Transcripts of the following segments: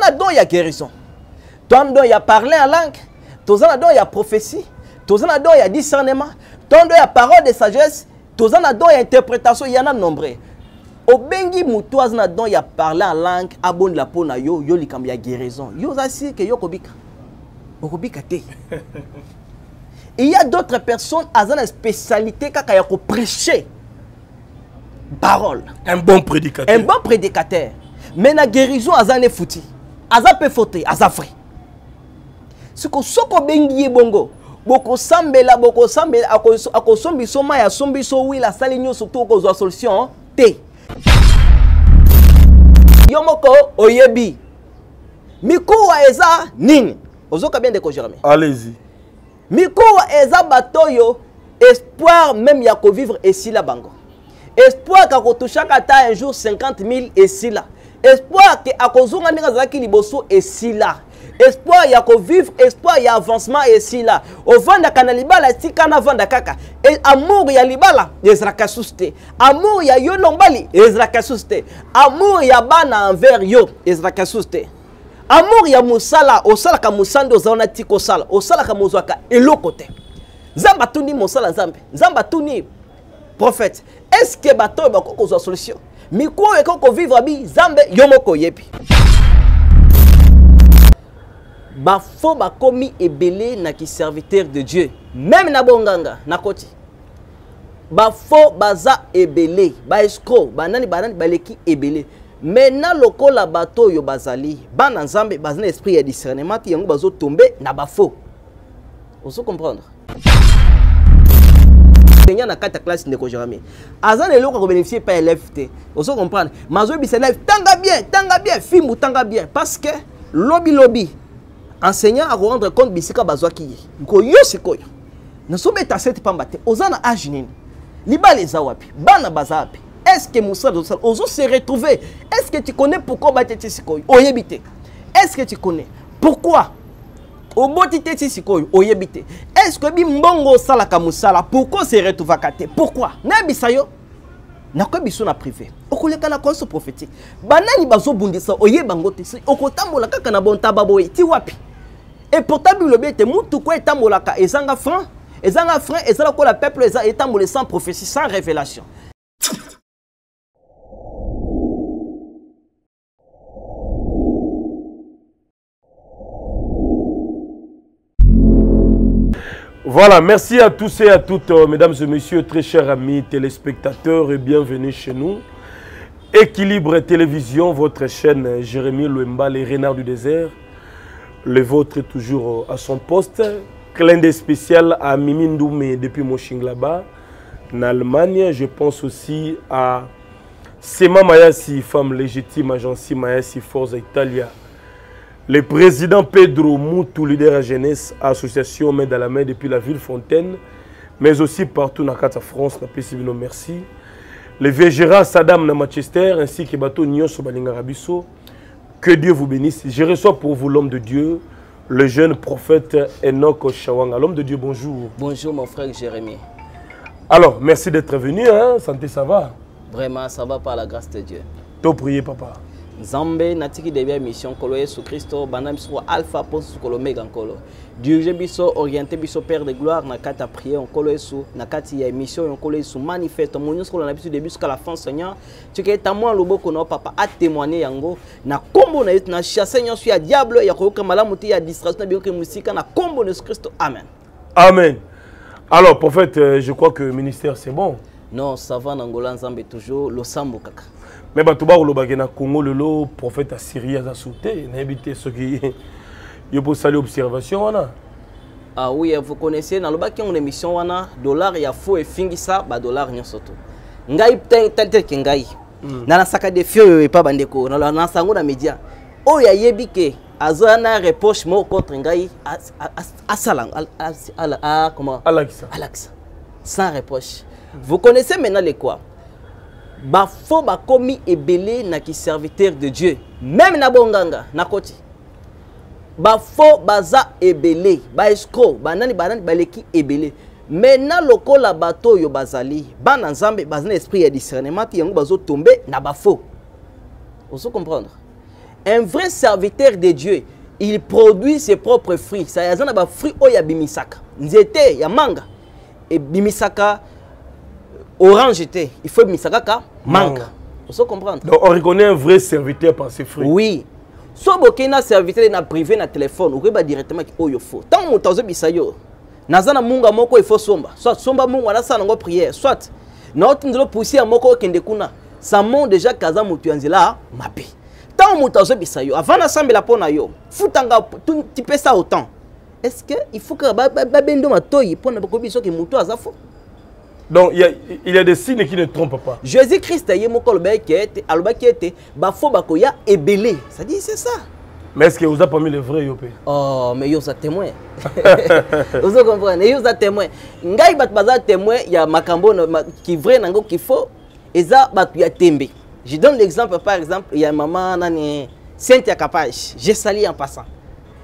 na don ya guérison. Toza na don ya parler en langue. Toza na don ya prophétie. Toza na don ya discernement. Toza na don ya parole de sagesse. Toza na don ya interprétation ya na nombre obengi moto aza na don ya parler en langue abondela mpo na yo yo likambo ya guérison. Yo oza sire ke yo okobika okobika te. Il y a d'autres personnes aza na spécialité kaka ya koprêcher parole. Un bon prédicateur. un bon prédicateur. Mais na guérison aza futi aza mpe fo te aza vrai. Siko soki obengi ye bongo. Bokosambela bokosambela akos- akosombi so mai asombi so wile asali nyonso to okozwa solution te. Yo moko oyebi. Mikuwa eza nini? Ozoka bien ndeko germain Allez-y. mikuwa eza bato oyo espoir même ya kovivre esila bango. Espoir ka kotushaka ata un jour 50 000 esila espoir ke akozonga ndenge azalaki liboso esila. Espoir ya kovivre espoir ya avancement esila. Ovandaka na libala tika navanda kaka. E, amour ya libala ezalaka susu te. Amour ya yo na mobali ezalaka susu te. Amour ya bana envers yo ezalaka susu te. Amour ya mosala osalaka mosala nde ozala na tika osala. Osalaka mozwaka eloko te. Nzambe atuni mosala nzambe. Nzambe atuni prophète est ce que bato oyo bakoki kozwa solution miku oyo ekoki kovivre bi nzambe yo moko oyebi bafo bakomi ebele na kiserviteur de dieu. Même na bonganga nakoti bafo baza ebele baescro banani banani baleki ebele. Maintenant lokola bato oyo bazali bana nzambe baza na esprit ya discernement te yango bazotombe na bafo. Ozo comprendre enseignant na kati ya classe ndeko jerami aza na eloko ya kobénéficie epai élève te. Ozo comprendre. Mais azoyebisa élève tanga bien tanga bien fimbu tanga bien. Parce que lobi lobi enseignant akorendre compte bisika bazwaki ye. Ngoyo sikoyo. Nazobeta sete pamba te. Oza na age nini? Libala eza wapi? Bana baza wapi? Est ce que mosala ozosala ozose retrouver? Est ce que tu connais pourquoi bate ti sikoyo? Oyebi te. Est ce que tu connais? Pourquoi oboti te ti sikoyo oyebi te. Est ce que oyebi mbongo osalaka mosala pourquoi ose retrouvaka te? Pourquoi? Nayebisa yo. Nakoyebi so na privé. Okoleka na conseil prophétique. Banani bazobundisa oyeba yango te. Okotambola kaka na bontaba boye ti wapi? Et pourtant bilobi ete mutuku etambolaka ezanga franc ezanga franc eza lokola peuple etambola sans prophétie sans révélation Voilà, merci à tous et à toutes, euh, mesdames et messieurs, très chers amis téléspectateurs, et bienvenue chez nous. Équilibre Télévision, votre chaîne Jérémy Louemba, les renards du désert. Le vôtre est toujours euh, à son poste. Clin spécial à Mimi Ndoumé depuis Mönchengladbach, en Allemagne. Je pense aussi à Sema Mayasi, femme légitime, agence Mayasi Forza Italia. Le président Pedro Moutou, leader à jeunesse, association main dans la main depuis la ville Fontaine, mais aussi partout dans la France, na Pessibino, merci. Le vieux Gérard Saddam na Manchester, ainsi que Bato Nyonso Balinga Rabiso. Que Dieu vous bénisse. Je reçois pour vous l'homme de Dieu, le jeune prophète Enoch Shawanga. L'homme de Dieu, bonjour. bonjour mon frère jérémie Alors, merci d'être venu. Hein? Santé, ça va? Vraiment ça va par la grâce de dieu T'as prié, papa? Nzambe natiki debi ya mission nkolo yesu kristo banda biso ko alpha mpo sukolo omega nkolo. Dirige biso oriente biso père de gloire na kati ya priere nkolo yesu na kati ya émission oyo nkolo yesu manifeste. Mo nyonso kolo na biso debi jusqu'à la fin seigneur. Tike eta mwa loboko na yo papa atémoigne yango. Na nkombo na yesu na chasse nyonso ya diable ya koyoka malamu te ya distraction na biyoki mosika na nkombo na yesu kristo. Amen. Amen. Alors, prophète, euh, je crois que le ministère, c'est bon. non ça va na ngola nzambe toujours losambo kaka me bato balobaki na congo lelo prophète assyrie aza su te nayebi te soki yo posali observation wana. Ah oui, vous connaissez, nalobaki yango na émission wana dollar ya faux efingisa badollar nyonso to. Ngai tel tel tel ke ngai. Na nasaka defi oyo epa bandeko. Na nasango na média. Oyo ayebi ke aza na reproche moko contre ngai as- as- asala al- as- ala- comment? Alakisa. Sans reproche. Vous connaissez maintenant les quoi? Bafo bakomi ebele na ki serviteur de Dieu. Même na bonganga, na koti. Bafo baza ebele, ba escro, banani banani baleki ebele. Maintenant lokola bato oyo bazali, bana nzambe baza na esprit ya discernement te yango bazo tomber na bafo. Ozo comprendre? Un vrai serviteur de dieu il produit ses propres fruits ça aza na bafruit oyo abimisaka nzete ya manga ebimisaka orange te il faut ebimisa kaka manga Manga. oso comprendre. Donc on reconnaît un vrai serviteur par ses fruits. oui. So bokei na serviteur na privé na telefone okoyeba directement ki oyo fo ntango moto azobisa yo naza na munga moko ifo somba. Soit somba mungu anasala nango prière. Soit naoti nzela poussière moko okende kuna. Samo déjà kaza moto ya nzela mabe ntango moto azobisa yo avant nasambela mpo na yo. Futanga tu- tipesa autant. Est ce que il faut kaka babende matoi mpo na bakoyebi soki moto aza fo Donc il y, a, il y a des signes qui ne trompent pas. jésus christ ye moko alobaki ete alobaki ete bafo bakoya ebele cestadire c'est ça. Mais est-ce que vous avez parmi les vrais Yopé? Oh, mais yo oza témoin. Ozo comprendre yo oza témoin. Ngai bato baza témoin ya makambo na- ma- ki vrai nango kifo eza bato ya tembe. Je donne l'exemple par exemple ya mama nani cynthia capage. Je sali en passant.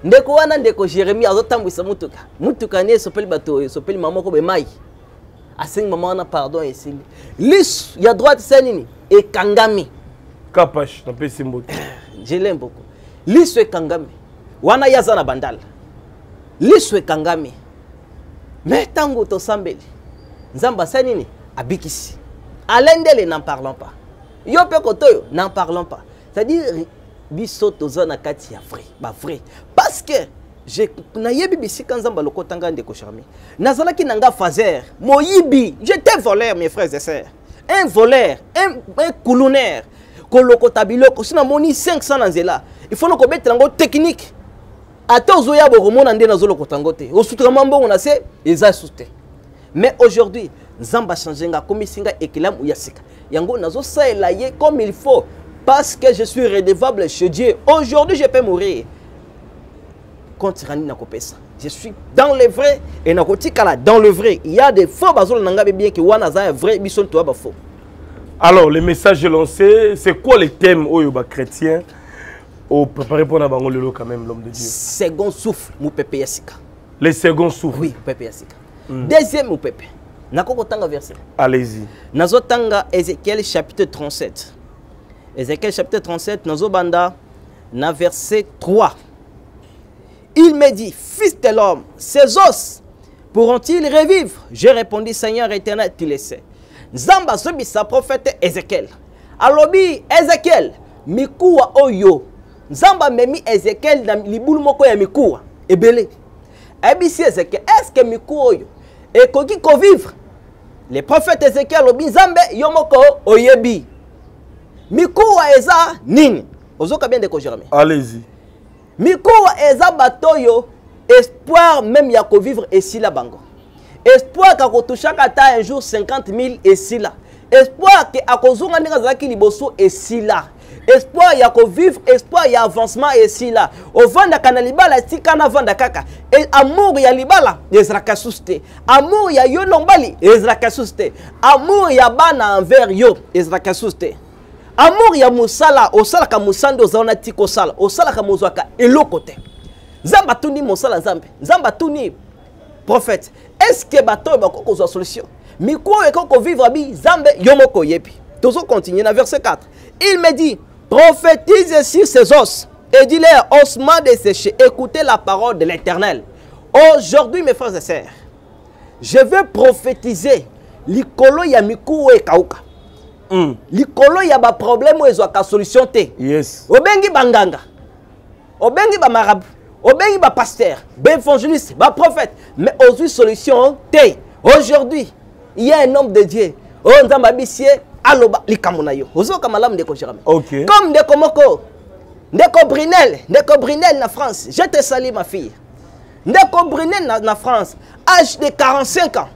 Ndeko wana ndeko jérémi azotambwisa mutuka mutuka ni esopeli bato esopeli mama moko bemai asengi mama wana pardon esili lisu ya droite esa nini? Ekangami Capache, on peut s'imboter. je l'aime beaucoup. Liso ekangami wana ye aza na bandala liso ekangami me ntango tosambeli nzambe asali nini? Abikisi. Alendele n'en parlons pas. Yo mpe koto oyo n'en parlons pas. C'est-à-dire biso toza na kati ya vrai bavrai parce que je- nayebi bisika nzambe alokota ngai ndeko charmi nazalaki na nga faser moyibi j'étais voleur mes frères et sœurs. Un voleur un, un coulounaire kolokota biloko so namoni 500 na nzela il faut nakobetela yango technique. Ata ozoya bokomona nde nazolokota yango te. Osutaka mbongo na se eza su te mais aujourd'hui nzambe achange nga akomisi nga ekelamu ya sika. Yango nazosalela ye comme il faut parce que je suis redevable chez dieu. Aujourd'hui je peux mourir compte rani nakopesa. Je suis dans le vrai et nakotikala dans le vrai. Il y a des faux bazolanda nga be bien ke wana ya vrai biso toya bafaux Alors, le message lancé. C'est quoi les thèmes au yoba chrétien Au préparé pour la bango lelo quand même, l'homme de Dieu? second souffle mopepe ya sika. Les seconds souffles. oui mopepe ya sika. Deuxième mopepe nakokotanga verset. Allez-y. nazotanga ézéchiel chapitre 37 ézéchiel chapitre 37 nazobanda na verset 3 il me dit fils de l'homme ces os pourront-ils revivre? J'ai répondu seigneur éternel tu le sais. Nzambe azobisa prophète ézéchiel. Alobi ézéchiel mikuwa oyo. Nzambe amemi ézéchiel na libulu moko ya mikuwa ebele ayebisi ézéchiel est ce que mikuwa oyo ekoki kovivre? Le prophète ézéchiel alobi nzambe yo moko oyebi. Mikuwa eza nini? Ozoka bien ndeko jeremi Allez-y. Mikuwa eza bato oyo espoir même ya kovivre esila bango. Espoir ka kotushaka ata un jour 50 000 esila. Espoir ke akozonga ndenge azalaki liboso esila. Espoir ya kovivre espoir ya avancement esila. Ovandaka na libala tika navanda kaka. E, amour ya libala ezalaka susu te. Amour ya yo na mobali ezalaka susu te. Amour ya bana envers yo ezalaka susu te amour ya mosala osalaka mosala nde oza wana tika osala. Osalaka mozwaka eloko te. Nzambe atuni mosala nzambe. Nzambe atuni prophète. Est ce que bato oyo bakoki kozwa solution? Mikolo oyo ekoki kovivre abi nzambe yo moko oyebi. Tozocontinue na verset 4 il me dit prophétise sur ces os et dis-leur ossements desséchés écoutez la parole de l'éternel. Aujourd'hui mes frères et sœurs je veux prophétiser. Likolo ya oyo ekauka. Likolo ya baproblème oyo ezwaka solution te. Yes. obengi banganga obengi bamarabu obengi bapaster baévangéliste baprophète mais ozwi solution te. Aujourd'hui il y a un homme de dieu. Oyo nzambe abisi ye aloba likambo na yo. Ozoyoka malamu ndeko comme ndeko moko ndeko brinel ndeko brinel na france je te sali ma fille. Ndeko brinel na, na france âge de 45 ans.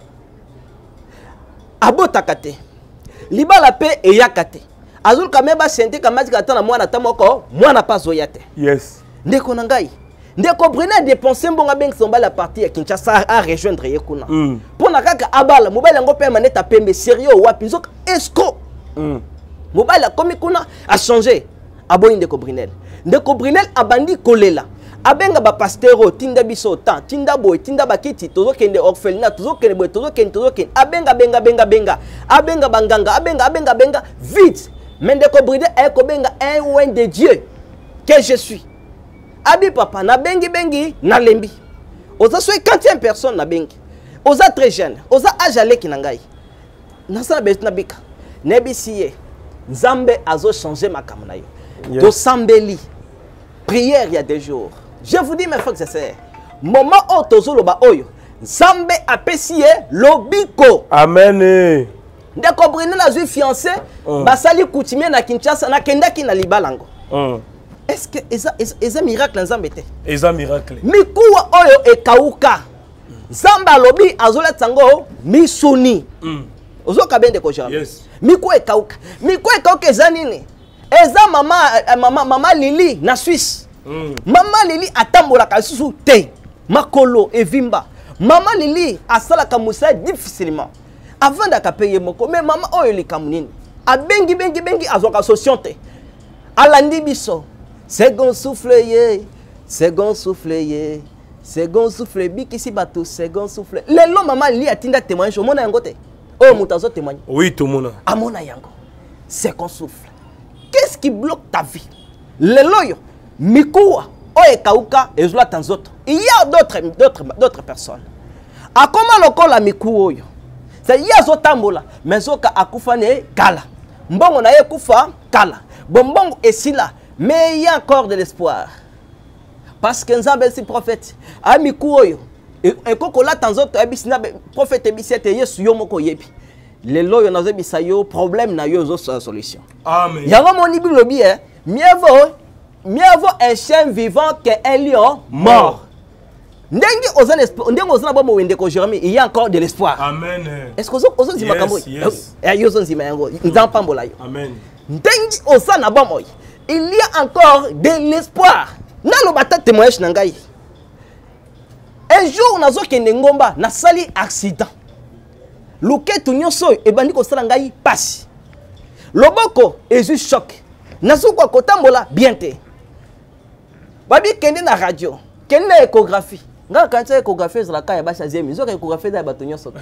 Abotaka te libala mpe eyaka te. Azoluka me basente kamatika ata na mwana ata moko mwana mpe azoya te. Yes. ndeko na ngai ndeko brene dépense mbongo abengisa mobali ya parti ya kinshasa arejoindre ye kuna. Mm. mpo na kaka abala mobali yango mpe maneta pembe sérieux wapi? Nzoka escro Mm. mobali akomi kuna achange aboyi ndeko brinel ndeko brinel abandi kolela abenga bapaster oyo tinda biso temps tinda boye tinda bakiti tozokende orphelinat tozokende boye tozokende tozokende. Abenga benga benga benga. Abenga banganga abenga abenga benga. Vite mais ndeko brinel aye kobenga un oin de dieu que je suis. Abi papa nabengi bengi nalembi oza so quantième personne nabengi oza très jeune oza age aleki na ngai. Nasala beti nabika nayebisi ye nzambe azochange makambo na yo. Tosambeli. Prière il y a des jours je vous dis mes frères et sœurs moment oyo tozoloba oyo nzambe apesi ye lobiko Amen. ndeko brine nazwi fiancé Mm. basali coutumier na kinshasa nakendaki na libala yango Hum. est ce que eza, eza, eza miracle nzambe te Eza miracle. mikuwa oyo ekauka nzambe alobi azoleta yango misuni Hum. ozoka be ndeko germain Yes. mikuwa ekauka mikuwa ekauka eza nini eza mama, eh, mama, mama lili na swisse. Mama lili atambolaka lisusu te. Makolo evimba. Mama lili asalaka mosala difficilement. Avandaka mpe ye moko me mama oyo likambo nini? Abengi bengi bengi azwaka solution te. Alandi biso. Second souffle ye. Second souffle ye. Second souffle ebikisi bato second souffle. Lelo mama lili atinda témoignage omona yango te. Oyo moto azotémoigne Oui, monde. amona yango. Second souffle. Qu'est-ce qui bloque ta vie? Lelo oyo mikuwa oyo ekauka ezolata nzoto. Il y a d'autres, personnes. Akoma lokola mikuwa oyo. C'est ye azotambola mais zoka akufa na ye kala. Mbongo na ye ekufa kala. Bombongo esila mais il y a encore de l'espoir. Parce que nzambe esi prophète amiku oyo. E- ekoki kolata nzoto ayebisi na prophète ebisi ete yesu yo moko oyebi lelo oyo nazoyebisa yo problème na yo ezosala solution. Amen. yango moni bilobi e mieux vaut mieux vaut un chien vivant qu'un lion mort. Ndenge ndenge oza na bomo wendeko jérémi il y a encore de l'espoir. Amen. eh. est ce que ozo- ozonzima Yes, kambo yes. yo ozonzima yango. Nzambe pambola yo. Ndenge oza na bomoi il y a encore de l'espoir. Naloba ta témoignage na ngai. Un jour nazokende ngomba nasali accident. Loketo nyonso oyo ebandi kosala ngai pasi. Loboko ezwi choc. Nazokoka kotambola bien te babi kende na radio kende na échographie. Ngai kanisa échographie ezalaka ya basi aziemi nzoka échographie eza ya bato nyonso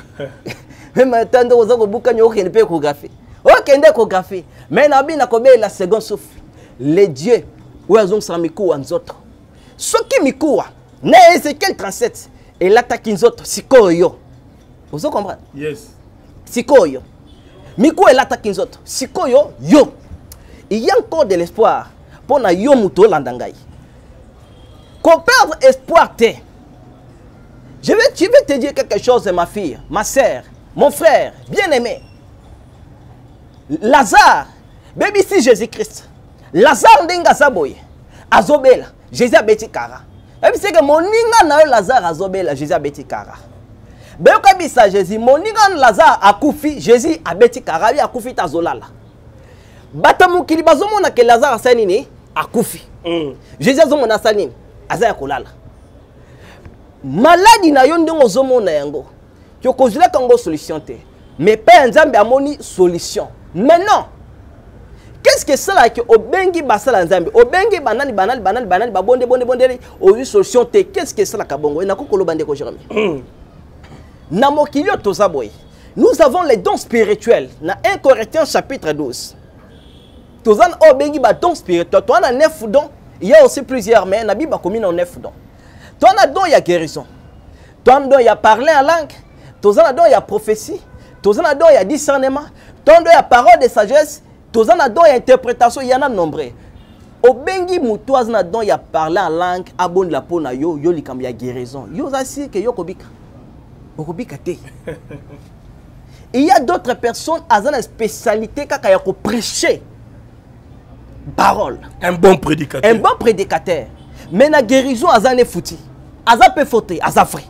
meme ata ndenge oza kobukani okende mpe échographie. Okende échographie. Mais nabi nakobelela second souffle. Le dieu oyo azongisaka mikuwa nzoto. Soki mikuwa na ezekiel 37 elataki nzoto sikoyo. Ozo comprendre? Yes. sikoyo. Mikuwa elataki nzoto sikoyo yo. Il y a encore de l'espoir mpo na yo moto olanda ngai koperdre espoir te je vais, je vais te dire quelque chose ma fille ma sœur mon frère bien aimé lazare bebisi jésus christ lazare ndenge aza boye azobela jésus abeti kara. Ebiseke moninga na lazare azobela jésus abeti kara. Beyokabisa jésus moninga na lazare akufi jésus abeti kara abi akufi te azolala bato mokili bazomona ke lazare asali nini? Akufi. Hum. jésus azomona asali nini? Aza ya kolala. Maladi na yo ndenge ozomona yango yokozwilaka yango solution te. Mais mpe ya nzambe amoni solution. Maintenant qu'est ce que esalaki obengi basala ya nzambe? Obengi banani banani banani banani babonde bonde bondeli ozwi solution te. Qu'est ce que esalaka bongo nakoki koloba ndeko jérémi Hum. na mokili oyo toza boye nous avons les dons spirituels. Na 1 corinthiens chapitre 12 toza na oyo obengi badon spirituel toza na 9 dons il y a aussi plusieurs mais na bible bakomi na 9 dons na don ya guérison toza na don ya parler en langue na don ya prophétie toza na don ya discernement toza na don ya parole de sagesse na don ya interprétation ya na nombre obengi motu aza na don ya parler en langue abondela mpo na yo yo likambo ya guérison yo oza sike yo kobika okobika te il y a d'autres personnes aza na spécialité kaka ya koprêcher parole Un bon prédicateur. un bon prédicateur mais na guérison aza ne futi aza mpe fo te aza vrai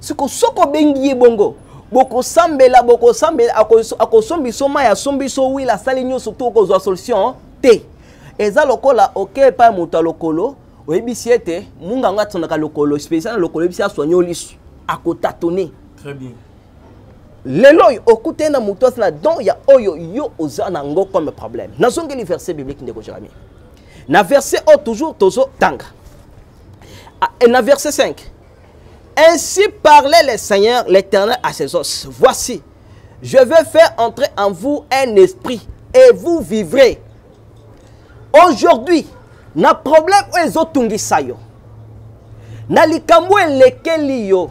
siko soki obengi ye bongo bokosambela bokosambela akos- akosombi so mai asombi so wile asali nyonso to okozwa solution te eza lokola oke epai moto ya lokolo oyebisi ete munga yango atondaka lokolo spécial na lokolo oyebisi aswanye o lisu akotatone Très bien. Lelo oyo okuti na moto aza na don ya oyo yo oza nango comme problème. Nazongeli verset biblique ndeko jérémi na verset oyo toujours tozotanga Ah, na verset 5 ainsi parlait le seigneur l'éternel à ses os. Voici je vais faire entrer en vous un esprit et vous vivrez. Aujourd'hui na problème oyo ezotungisa yo na likambo elekeli yo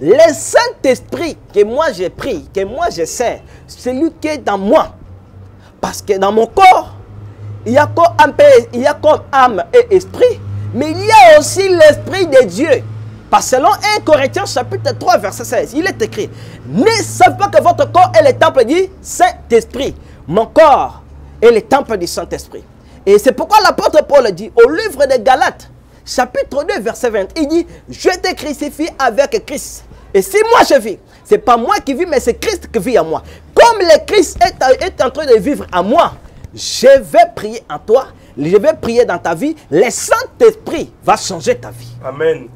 le saint-esprit que moi j'ai pris que moi je sais celui qui est dans moi. Parce que dans mon corps il y a comme âme, et esprit mais il y a aussi l'esprit de Dieu. Parce que selon 1 Corinthiens chapitre 3 verset 16 il est écrit ne savez pas que votre corps est le temple du Saint-Esprit. Mon corps est le temple du Saint-Esprit et c'est pourquoi l'apôtre Paul dit au livre de Galates chapitre 2, verset 20, il dit, je te crucifie avec Christ. Et si moi je vis, c'est pas moi qui vis, mais c'est Christ qui vit en moi. Comme le Christ est, est en train de vivre en moi, je vais prier en toi, je vais prier dans ta vie, le Saint-Esprit va changer ta vie. Amen.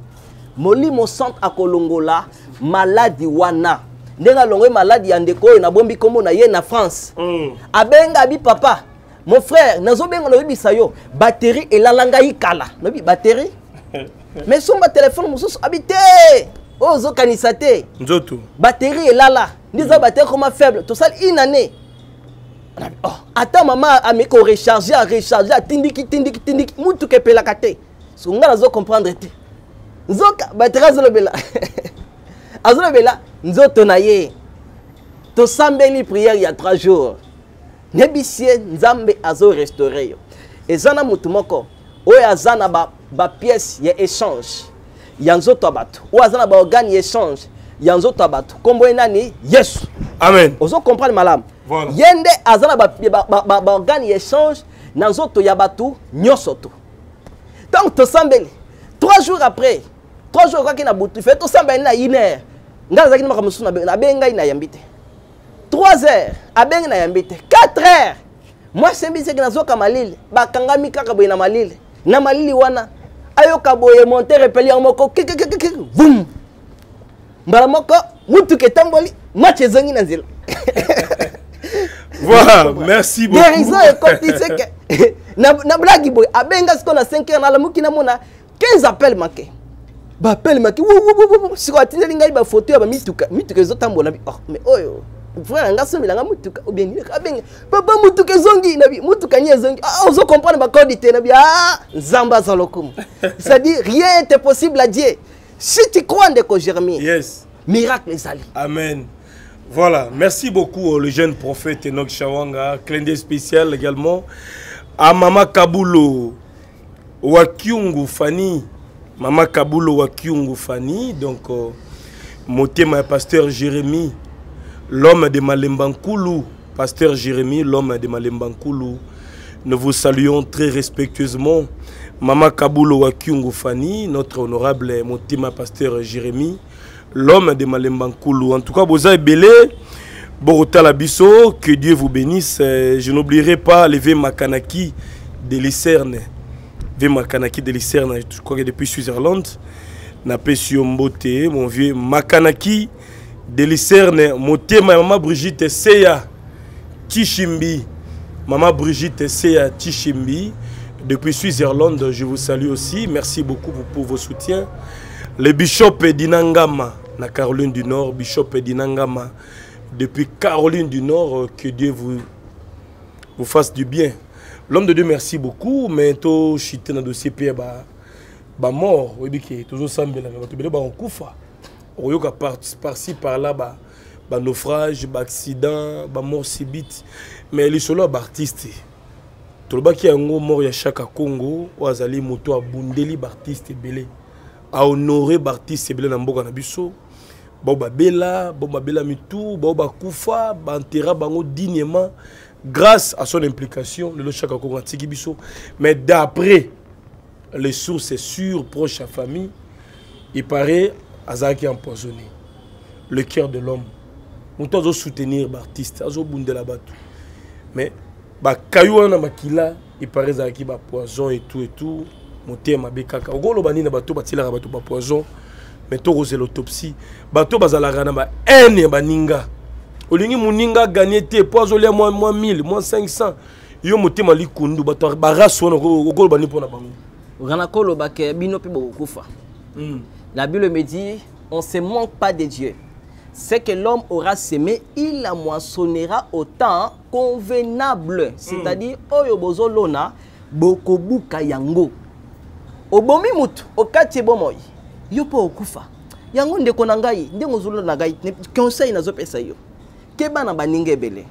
molimo centre akolongola maladi wana ndenge alongwe maladi ya ndeko oyo nabombi nkombo na ye na france Mm. abenga bi papa mon frère nazobenga nayebisa yo bateri elala ngai kala nayebi bateri mais somba telefone mosusu abi te oyo ozokanisa te. Nzoto. bateri elala. Ndi eza bateri koma faible. Tosali une année. Oh, ata mama ameki korecharge arecharge atindiki tindiki tindiki mutuka epelaka te. So nga nazocomprendre te. Nzoka bateri azolobela. Azolobela nzoto na ye. Tosambeli priere ya 3 jours. Nayebisi ye nzambe azorestaure yo. Eza na motu moko. Oyo aza na ba- bapiese ya échange ya nzoto ya bato. Oyo aza na baorgane ya échange ya nzoto ya bato. Nkombo ye nani? Yesu. Amen. ozo comprendre malamu? Voilà. ye nde aza na baorgane ba, ba, ba, ya échange na nzoto ya bato nyonso to donc tosambeli. Trois jours après trois jours okaki na butu fe tosambeli na une heure. Ngai nazalaki na makambo mosusu nabengi ngai nayambi te. 3 heures abengi nayambi te. 4 heures mwasi yembiseki nazoka malili bakangami kaka boye na malili. Na malili wana ayoka boye montere epeli yango moko kikikikiki vum mbala moko mutuka etamboli match ezongi na nzela Voilà, merci beaucoup. guérison ekoti seke na blagi boye abenga sikoyo na 5 heures nalamuki namona 15 appel make baapel make siko atindeli ngai bafoto ya bamituka mituka ezotambola oh, mais oyo frère nanga sombelanga mutuka obengi abenga papa mutuka ezongi nabi mutuka nye ezongi ah, ozokomprendre bakodi te nabi ah, nzambe aza lokumu. C'est-à-dire rien était possible à dieu. Si tu crois ndeko jeremie Yes. miracle ezali Amen. Voilà, merci beaucoup euh, le jeune prophète Enoch Shawanga, clin d'œil spécial également. À Mama Kabulo Wakiungu Fanny, Mama Kabulo Wakiungu Fanny, donc euh, motema pasteur Jérémie, l'homme de Malembankulu, pasteur Jérémie, l'homme de Malembankulu. Nous vous saluons très respectueusement. Mama Kabulo Wakiungu Fanny, notre honorable motema pasteur Jérémie, l'homme de Malembankulu. En tout cas, Boza Belé, Borota Bisso, que Dieu vous bénisse. Je n'oublierai pas de Lucerne. V Makanaki de Lucerne, je crois que depuis Switzerland. Napesi Mbote, mon vieux Makanaki de Lucerne, Motema, Maman Brigitte Seya, Tishimbi. Maman Brigitte Seya Tishimbi. Depuis Switzerland, je vous salue aussi. Merci beaucoup pour, vos soutiens. Le bishop Dinangama, la Caroline du Nord, bishop Dinangama, depuis Caroline du Nord, euh, que Dieu vous, vous fasse du bien. L'homme de Dieu, merci beaucoup, mais to dans dossier Pierre, bah, bah mort, semble, bah, tu bah, on koufa. Oyoka par, par-ci, par-là, bah, bah, naufrage, bah, accident, bah, mort subite. Mais les solo, bah, artiste. tolobaki yango mort ya chaka congo oyo azali moto abundeli baartiste ebele ahonore baartiste ebele na mboka na biso bao babela bao babela mitu bao bakufa bantera bango dignement grâce à son implication lelo chaka congo atiki biso mais d'après les sources sûres proches à famille il paraît azalaki empoisonné le cœur de l'homme. Moto azosoutenir baartiste azobundela bato mais bakayu wana makila epare ezalaki bapoison etout etout motema mabe kaka okoloba nini na bato batielaka bato bapoison mais tokozela autopsie bato bazalaka na bahaine ya baninga olingi moninga aganye te po azolia mwa mwa 1000 mwa 500 yo motema likundu bato barace wana okoloba nini mpo na bango okana kolobaka bino mpe bokokufa La Bible me dit, on ne se manque pas de Dieu. Ce que l'homme aura semé, il la moissonnera au temps convenable. C'est-à-dire, oyo bozolona, bokobuka yango. Obomi mutu okati ebomoi yo mpo okufa. Yango ndeko na ngai ndenge ozolola na ngai conseil nazopesa yo. Keba na baninga ebele.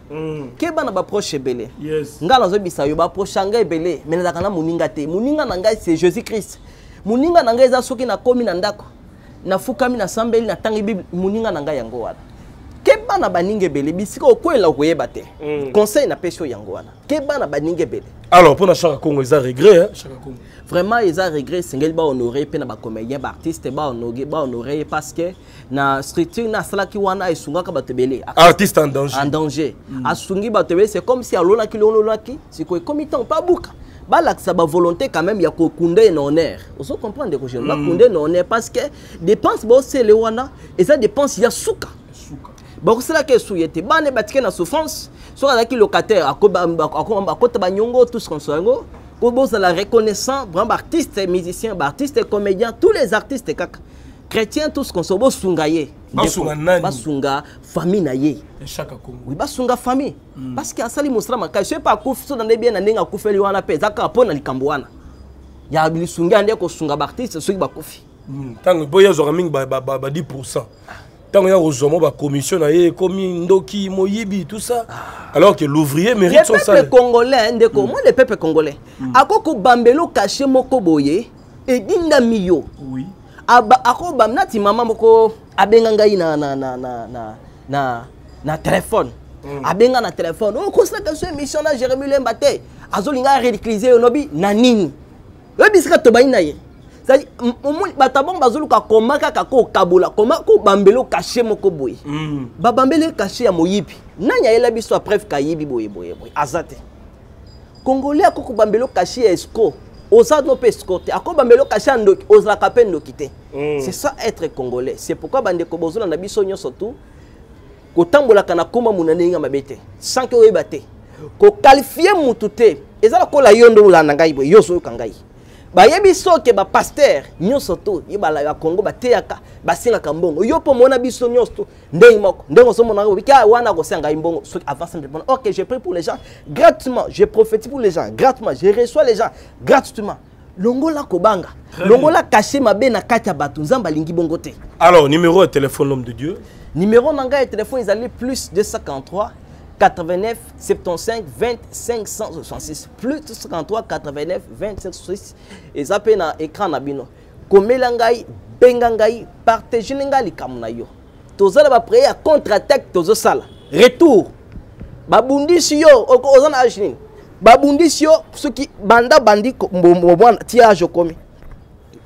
Keba na baproche ebele. Yes. Ngai nazobisa yo baproche ya ngai ebele. Me nazalaka na moninga te. Moninga na ngai c'est jésus christ moninga na ngai eza soki nakomi na ndako nafukami nasambeli natangi bible moninga na ngai yango wana. Keba na baninga ebele bisika okwela okoyeba te. Mm. conseil napesi yo yango wana. Keba na baninga ebele. Alors mpona chaka congo eza regret hein? chaka congo. Vraiment eza regret esengeli bahonore mpe na bacomédien baartiste bahonore ye parce que na structure na asalaki wana esungaka bato ebele. Artiste en danger. En danger. Asungi bato ebele c'est comme si alonaki lololaki sikoyo ekomi ntango mpe abuka balakisa bavolonté quand même ya kokunda ye na honneur. Ozo comprendre ko jeune bakunda ye na honneur parce que dépense bosele wana eza dépense ya suka. Bakosalaka esuye te bana batike na souffrance soki azalaki locataire akota banyongo tous konso yango bozala reconnaissant vraiment baartiste musicien baartiste comédien tous les artistes kaka. Chrétien tous konso bosunga ye Basunga famille na ye. Oui basunga famille. Parce que asali mosala makasi soki mpe akufi so nande bien na ndenge akufeli wana mpe eza kaka mpo na likambo wana. Ya lisungi ya nde kosunga baartiste soki bakufi ntango mpo ye azwaka mingi ba ba- ba- ba 10 pourcent ntango ya kozwa mo bacommission na ye ekomi ndoki moyibi tout ça. Alors que l'ouvrier mérite son salaire. congolais ndeko moi le peuple congolais. Akokobambela okashe moko boye edindami yo oui akobam nati mama moko abenga ngai na, na, na, na, na, na, na telefone abenga na telefone okosalaka so émission na jérémi lemba te. Azolinga aridiculize yo lobi na nini? Oyebisika tobai na ye. Omoni bato abongo bazoluka koma kaka kokabola koma kobambela okashe moko boye. Mm. babambeli kashe ya moyibi. Nani ayela biso apreve kayibi boye boye boye. Aza te. Congolais akokobambela kashe ya esco oza no mpe esco te akobambela kashe ya ndoki ozalaka mpe ndoki te. Mm. c'est ça être congolais. C'est pourquoi bandeko bozolanda biso nyonso tu kotambolaka na koma muna ndenge mabe te. Sanke oyeba te. Kokalifie mutu te. Eza lokola yo nde olanda ngai boye yo ozoyoka ngai bayebi soki bapaster nyonso to ye bala ya kongo bateyaka basengaka mbongo. Yo mpo mona biso nyonso to ndenge moko ndenge ozomona obiki "Ah, wana akosenga ngai mbongo soki avant simplement ok je prie pour les gens gratuitement je prophétise pour les gens gratuitement je reçois les gens gratuitement. Longola kobanga longola kashe mabe na kati ya bato nzambe alingi bongo te. Alors numéro ya téléphone l'homme de dieu? Numéro na ngai ya telefone ezali plus 243 89 75 20 566 plus 243 89 20 566 eza mpe na écran na bino. Komela ngai benga ngai partage ne ngai likambo na yo. Tozala bapreye ya contre attaque tozosala retour. Babundisi yo oza na age nini? Babundisi yo soki banda bandi mwana ti age okomi.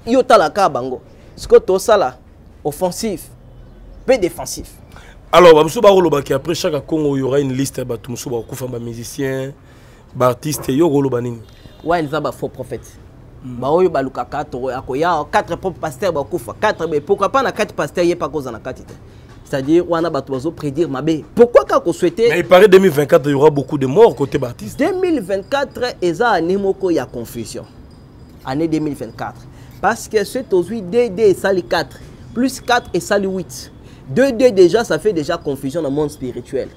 Yo tala kaka bango sikoyo tosala offensif mpe défensif alors bamosusu bakolobaki après chaque congo il y aura une liste ya bato mosusu bakokufa bamusicien baartiste yo koloba nini. Wana eza bafaux prophète. Baoyo balukaka akoya 4 propre paster bakufa 4 be pourquoi pas na 4 paster ye mpa koza na kati te c'est-à-dire wana bato bazoprédire mabe pourquoi kaka mais kosouhaite il paraît 2024 il y aura beaucoup de morts côté baartiste 2024 eza année moko ya confusion année 2024 parce que ce tozwi 2d esali 4 plus 4 esali 8 2d déjà ça fait déjà confusion dans le monde spirituel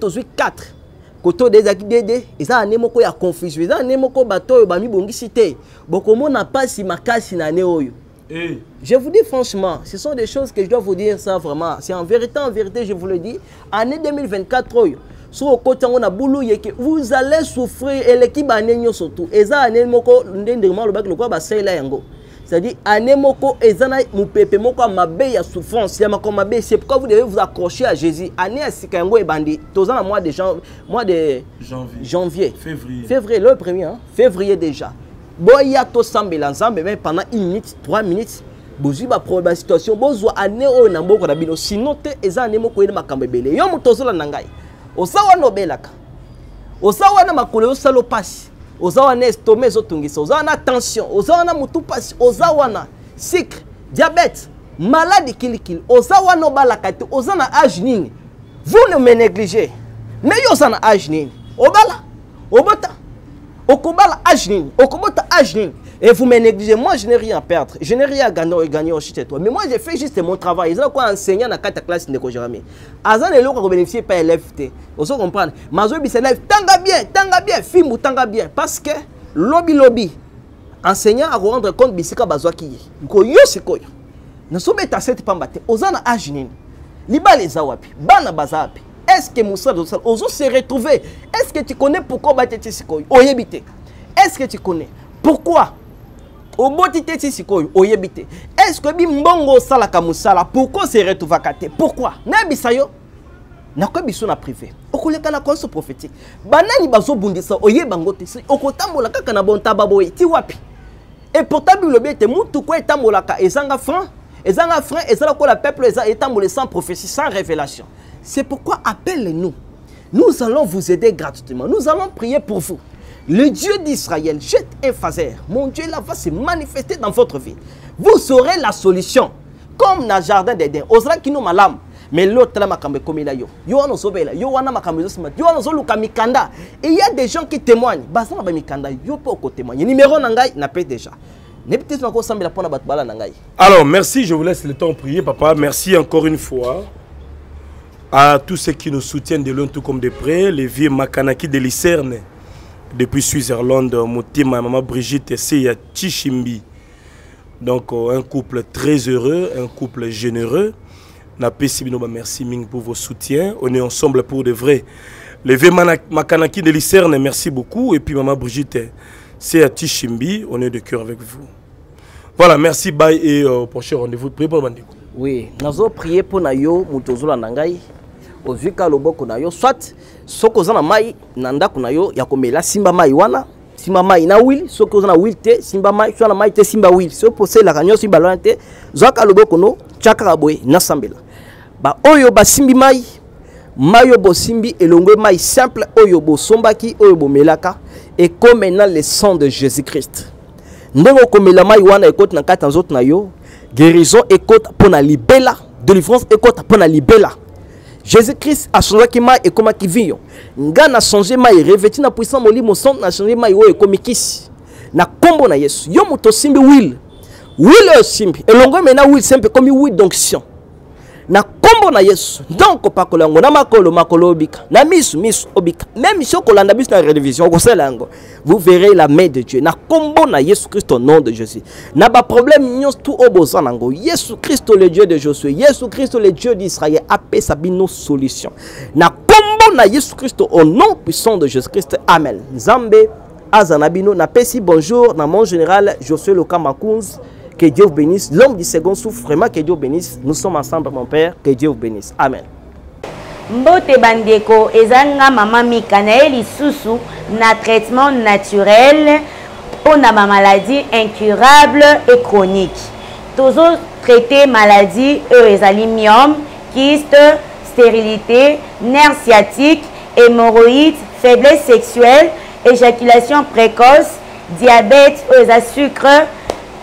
tozwi 4 kote oyo ezalaki 2d eza année moko ya confusion eza année moko bato oyo bamibongisi te bokomona mpasi makasi na année oyo hey. Je vous dis franchement, ce sont des choses que je dois vous dire ça vraiment. C'est en vérité, en vérité, je vous le dis. Année 2024, oyo, so okoti yango na bulu yeke vous allez souffrir eleki baannée nyonso tu eza année moko nde ndenge malobaki lokola basalela yango c'est-à-dire année moko eza na mopepe moko ya mabe ya souffrance ya makambo mabe. C'est pourquoi vous devez vous accrocher à jésus. Année ya sika yango ebandi toza na mois de jan mois de janvier. Janvier. Février. Février le premier hein? février déjà. Boya tosambela nzambe me pendant une minute trois minutes bozwi basituation bozwa ane oyo na mboka na bino. Sino te eza ane moko oyena makambo ebele. Yo moto ozolanda ngai. Oza wana obelaka. Oza wana makolo osala opasi oza wana estome ezotungisa oza wana tension oza wana motu pasi oza wana sucre diabete maladi kilikili oza wana obalaka te oza na age nini? Vous ne me négligez. Me yo oza na age nini? Obala? Obota? Okobala age nini? Okobota age nini et vous me négligez moi je n'ai rien à perdre. Je n'ai rien à gagner, gagner au chute toi. Mais moi j'ai fait juste mon travail. Eza quoi enseignant na kati ya classe ndeko jérémi aza na eloko akobénéficie pa élève te ozo comprendre. Mazoyebisa élève tanga bien tanga bien fimbu tanga bien. Parce que lobi lobi enseignant akorendre compte bisika bazwaki koyo sikoyo nazobeta sete pamba te oza na age nini libala eza wapi bana baza wapi est ce que ozosala ozo se retrouver est ce que tu connais pourquoi bateti sikoyo oyebi te est ce que tu connais? Pourquoi? Oboti te ti sikoyo oyebi te est ce que oyebi mbongo osalaka mosala pourquoi se retrouvaka te? Pourquoi? Nayebisa yo. Nakoyebi so na privé. Okoleka na conseil prophétique. Banani bazobundisa oyeba yango te. Okotambola kaka na bontaba boye ti wapi? Et pourtant bilobi ete mutuku etambolaka ezanga frein ezanga frein eza lokola peuple etambola sans prophétie sans révélation. C'est pourquoi appelle-nous. Nous allons vous aider gratuitement. Nous allons prier pour vous le Dieu d'Israël jette un phaser. Mon Dieu là va se manifester dans votre vie. Vous saurez la solution. Comme dans le jardin d'Éden. Osera qui nous malam. Mais l'autre là yo. Yo. Yo. Yo il y a des gens qui témoignent. Ba mikanda. Yo. Numéro nangai n'a pas déjà. Alors merci, je vous laisse le temps de prier papa. Merci encore une fois à tous ceux qui nous soutiennent de loin tout comme de près, les vieux Makanaki de Lucerne depuis Switzerland, Motima, maman Brigitte et Seya Chichimbi. Donc euh, un couple très heureux, un couple généreux. Binoba, merci Ming pour vos soutiens. On est ensemble pour de vrai. Vieux Makanaki de Lucerne, merci beaucoup. Et puis maman Brigitte Seya Chichimbi, on est de cœur avec vous. Voilà, merci, bye et euh, au prochain rendez-vous. Priez pour Bandiko. Oui, nous avons pour Nayo. Ozwika loboko na yo soit soki na mai na ndako na yo ya simba mai wana simba mai na wili soki na te simba mai soki na mai te simba wili soki osalelaka nyonso ibalwana te zwaka loboko no tia kaka boye nasambela baoyo basimbi mai mai oyo bosimbi elongwe mai simple oyo bosombaki oyo bomelaka ekome maintenant le sang de jésus christ ndenge okomela mai wana ekoti na kati ya na yo guérison ekota mpo na libela délivrance ekota mpo na libela jésus-christ achangaki mai ekomaki vio nga na change mai reveti na puissant molimo santo na change mai oyo ekomi kisi na nkombo na yesu. Yo moto osimbi wile wile oyo osimbi elongo me na wile sempe ekomi wile d'onction na nkombo na yesu. Donc opakola yango na makolo makolo obika. Na misu misu obika. Même si okolanda biso na révision okosala yango vous verrez la main de dieu. Na nkombo na yesu christ au nom de jésus. Na baproblème nyonso tu oyo boza nango yesu christ le dieu de josué. Yesu christ le dieu d'israël. Apesa bino solution na nkombo na yesu christ au nom puissant de jésus christ. Amen. Nzambe aza na bino bonjour. Na mon général josué lokamba kunz Que Dieu vous bénisse. L'homme du second souffle, vraiment que Dieu vous bénisse. Nous sommes ensemble, mon Père. Que Dieu vous bénisse. Amen. mbote bandeko ezanga mama mika na na traitement naturel mpona bamaladie incurable et chronique tozotraite maladie oyo ezali kyste stérilité nerf sciatique hémoroïde faiblesse sexuelle éjaculation précoce diabète oyo eza sucre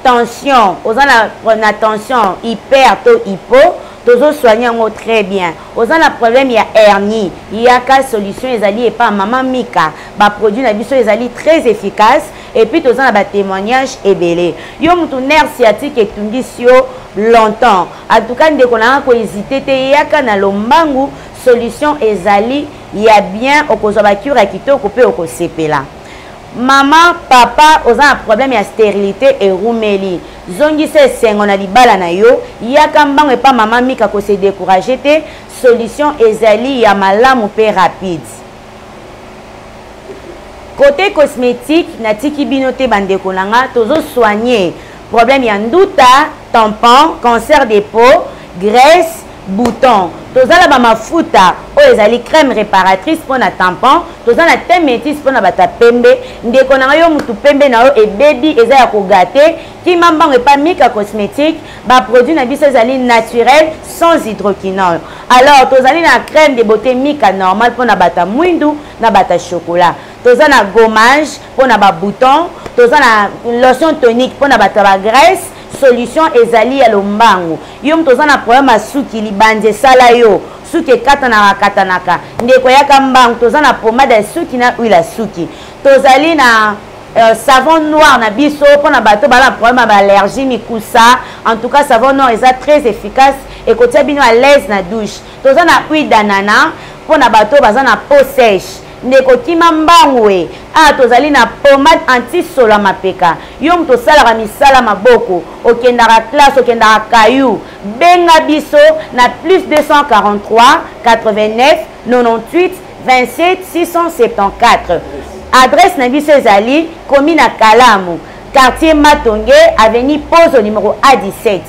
tension. Oza na, na tension. Hyper to hypo. Tozosoigne yango très bien. Oza na problème ya hernie. Yaka solution ezali epa mama mika. Baproduit na biso ezali très efficace. Epuis toza na batémoignage ebele yo motu nerf sciatique etungisi yo longtemps. Atuka ndeko nanga kohésite te. Yaka na lombangu solution ezali ya bien. Okozwa bacure ya kitoko mpe okosepela mama papa oza na problème ya stérilité erumeli zongisa esengo na libala na yo. Yaka mbango epa mama mika kose décourage te. Solution ezali ya malamu mpe rapide. Côté cosmétique natiki bino te bandeko na nga tozosoigne problème ya nduta tampon cancer de peau graisse bouton. Toza na bamafuta oyo ezali crème réparatrice mpona tampon. Toza na te métis mpona bato ya pembe. Ndeko na yo mutu pembe na yo ebebi eza ya kogate. Kima mbango epa mika cosmétique. Baproduit na biso ezali naturel sans hydroquinol alors tozali na crème de beauté mika normal mpona bato ya mwindu na bato ya chocolat. Toza na gommage mpona babouton toza na lotion tonique mpona bato ya bagraisse solution ezali ya lombangu. Yo moto oza na problème ya suki libandi esala yo. Suki ekatanaka katanaka ndeko yaka mbangu toza na pomade ya suki na huile ya suki. Tozali na Uh, savon noir na biso mpona bato bala na problème ya baallergie mikusa. En tout cas savon noir eza très efficace. Ekotia bino à l'aise na douche. Toza na huile d'anana mpona bato baza na peau sèche ndeko kima mbangu e awa tozali na pomade antisolo ya mapeka yo moto osalaka misala maboko okendaka classe okendaka kayu benga biso na plus 243 89 98 27 674 adresse na biso ezali komi na kalamu quartier matonge avenue au numéro a17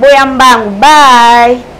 boya mbangu bye